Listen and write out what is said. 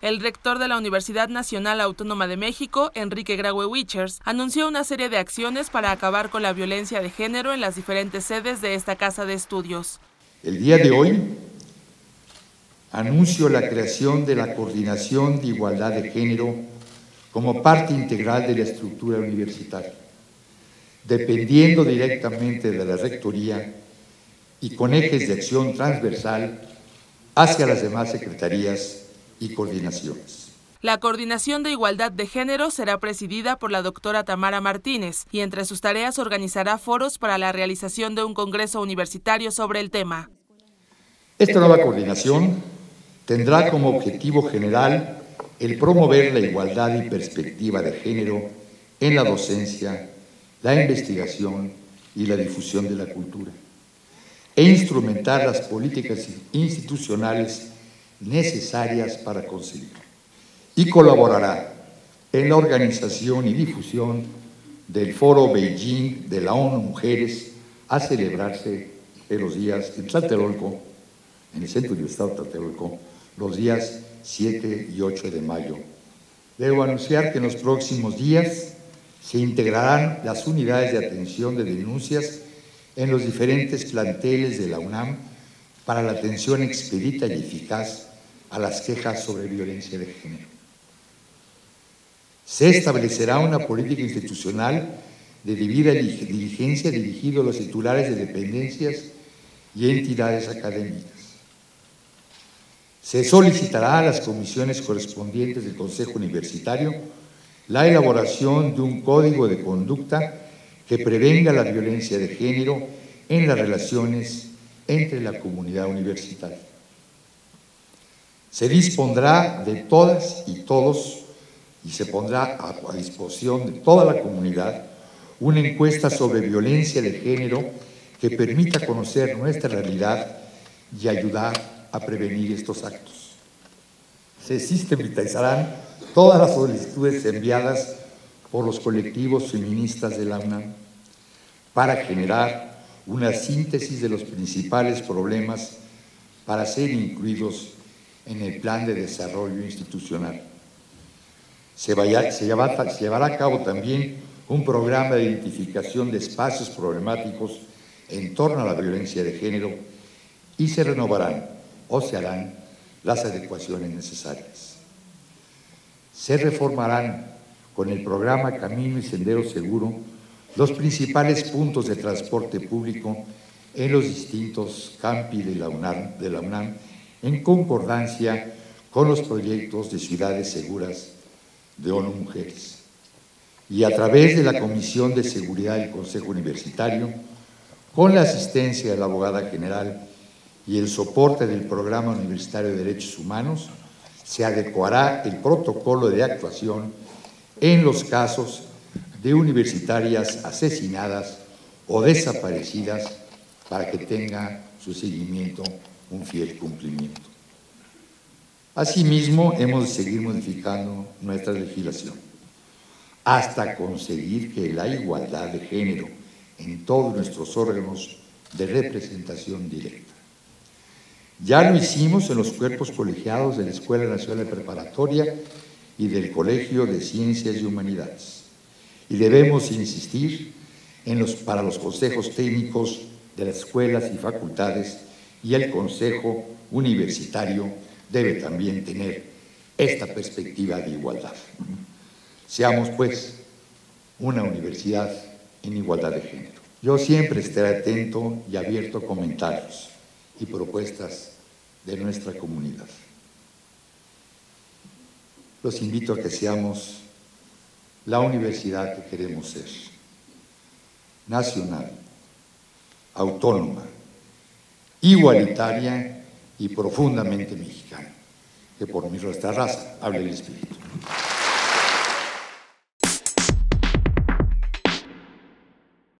El rector de la Universidad Nacional Autónoma de México, Enrique Graue Wichers, anunció una serie de acciones para acabar con la violencia de género en las diferentes sedes de esta casa de estudios. El día de hoy anuncio la creación de la Coordinación de Igualdad de Género como parte integral de la estructura universitaria, dependiendo directamente de la Rectoría y con ejes de acción transversal hacia las demás secretarías y coordinaciones. La Coordinación de Igualdad de Género será presidida por la doctora Tamara Martínez y entre sus tareas organizará foros para la realización de un congreso universitario sobre el tema. Esta nueva coordinación tendrá como objetivo general el promover la igualdad y perspectiva de género en la docencia, la investigación y la difusión de la cultura, e instrumentar las políticas institucionales necesarias para conseguirlo. Y colaborará en la organización y difusión del Foro Beijing de la ONU Mujeres a celebrarse en los días en en el centro del estado de Tlatelolco, los días 7 y 8 de mayo. Debo anunciar que en los próximos días se integrarán las unidades de atención de denuncias en los diferentes planteles de la UNAM para la atención expedita y eficaz a las quejas sobre violencia de género. Se establecerá una política institucional de debida diligencia dirigida a los titulares de dependencias y entidades académicas se solicitará a las comisiones correspondientes del Consejo Universitario la elaboración de un código de conducta que prevenga la violencia de género en las relaciones entre la comunidad universitaria. Se dispondrá de todas y todos y se pondrá a, disposición de toda la comunidad una encuesta sobre violencia de género que permita conocer nuestra realidad y ayudar a prevenir estos actos. Se sistematizarán todas las solicitudes enviadas por los colectivos feministas de la UNAM para generar una síntesis de los principales problemas para ser incluidos en el plan de desarrollo institucional. Se, se, llevará a cabo también un programa de identificación de espacios problemáticos en torno a la violencia de género y se renovarán o se harán las adecuaciones necesarias. Se reformarán con el programa Camino y Sendero Seguro los principales puntos de transporte público en los distintos campi de la UNAM, de la UNAM en concordancia con los proyectos de ciudades seguras de ONU Mujeres. Y a través de la Comisión de Seguridad del Consejo Universitario, con la asistencia de la abogada general y el soporte del Programa Universitario de Derechos Humanos, se adecuará el protocolo de actuación en los casos de universitarias asesinadas o desaparecidas para que tenga su seguimiento un fiel cumplimiento. Asimismo, hemos de seguir modificando nuestra legislación hasta conseguir que la igualdad de género en todos nuestros órganos de representación directa ya lo hicimos en los cuerpos colegiados de la Escuela Nacional de Preparatoria y del Colegio de Ciencias y Humanidades. Y debemos insistir en los, para los consejos técnicos de las escuelas y facultades y el Consejo Universitario debe también tener esta perspectiva de igualdad. Seamos, pues, una universidad en igualdad de género. Yo siempre estaré atento y abierto a comentarios y propuestas de nuestra comunidad. Los invito a que seamos la universidad que queremos ser, nacional, autónoma, igualitaria y profundamente mexicana. Que por mi nuestra raza hable el Espíritu.